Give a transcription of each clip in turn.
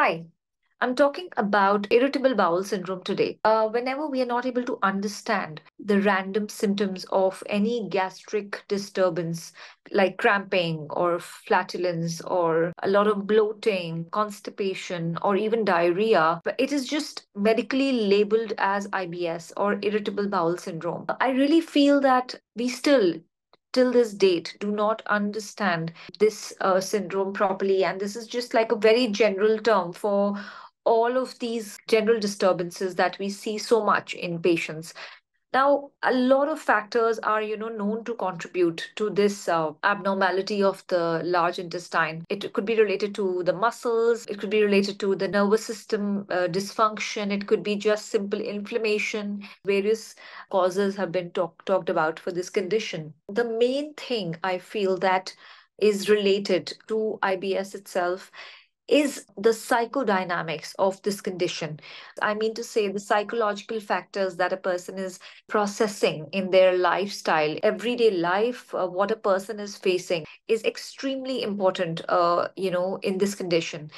Hi, I'm talking about irritable bowel syndrome today. Uh, whenever we are not able to understand the random symptoms of any gastric disturbance, like cramping or flatulence or a lot of bloating, constipation, or even diarrhea, but it is just medically labeled as IBS or irritable bowel syndrome. I really feel that we still till this date do not understand this uh, syndrome properly. And this is just like a very general term for all of these general disturbances that we see so much in patients now, a lot of factors are, you know, known to contribute to this uh, abnormality of the large intestine. It could be related to the muscles, it could be related to the nervous system uh, dysfunction, it could be just simple inflammation. Various causes have been talk- talked about for this condition. The main thing I feel that is related to IBS itself is the psychodynamics of this condition. I mean to say, the psychological factors that a person is processing in their lifestyle, everyday life, uh, what a person is facing is extremely important, uh, you know, in this condition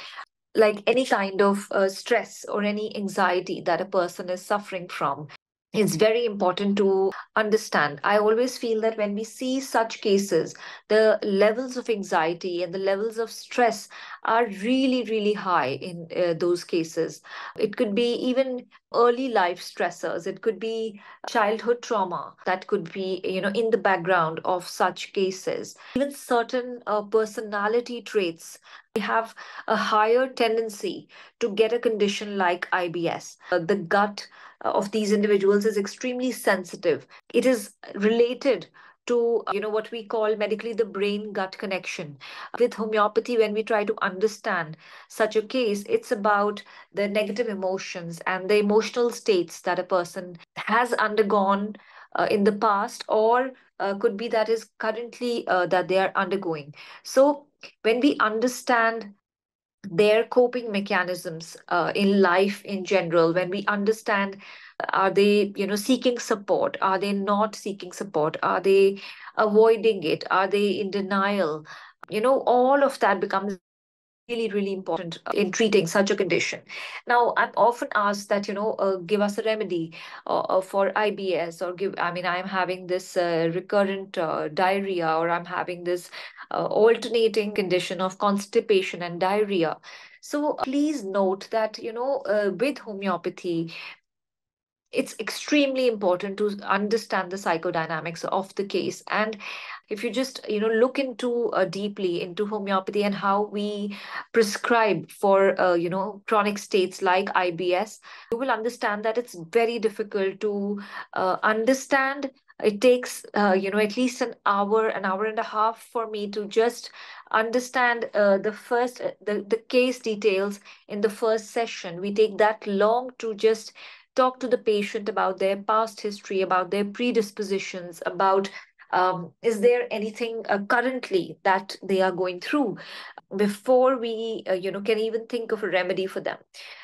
like any kind of uh, stress or any anxiety that a person is suffering from it's very important to understand. I always feel that when we see such cases, the levels of anxiety and the levels of stress are really, really high in uh, those cases. It could be even early life stressors, it could be childhood trauma that could be, you know, in the background of such cases. Even certain uh, personality traits have a higher tendency to get a condition like IBS. Uh, the gut uh, of these individuals is extremely sensitive. It is related to you know what we call medically the brain gut connection. With homeopathy when we try to understand such a case it's about the negative emotions and the emotional states that a person has undergone uh, in the past or uh, could be that is currently uh, that they are undergoing. So when we understand their coping mechanisms uh, in life in general when we understand are they you know seeking support? Are they not seeking support? Are they avoiding it? Are they in denial? You know all of that becomes really really important uh, in treating such a condition. Now i'm often asked that you know uh, give us a remedy uh, uh for ibs or give i mean i'm having this uh, recurrent uh, diarrhea or i'm having this alternating condition of constipation and diarrhea. So please note that you know with homeopathy it's extremely important to understand the psychodynamics of the case. And if you just you know look into uh, deeply into homeopathy and how we prescribe for uh, you know chronic states like ibs you will understand that it's very difficult to uh, understand. It takes uh, you know at least an hour an hour and a half for me to just understand uh, the first uh, the, the case details in the first session. We take that long to just talk to the patient about their past history, about their predispositions, about um, is there anything uh, currently that they are going through before we uh, you know can even think of a remedy for them?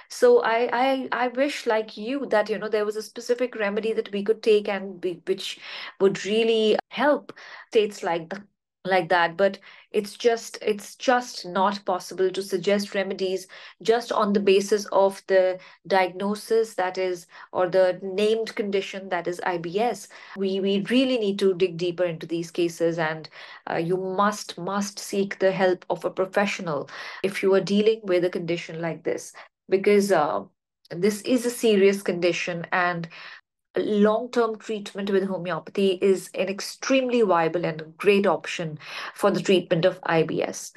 So I, I i wish like you that you know there was a specific remedy that we could take and be, which would really help states like the like that but it's just it's just not possible to suggest remedies just on the basis of the diagnosis that is or the named condition that is IBS we we really need to dig deeper into these cases and uh, you must must seek the help of a professional if you are dealing with a condition like this because uh, this is a serious condition and long term treatment with homeopathy is an extremely viable and great option for the treatment of IBS.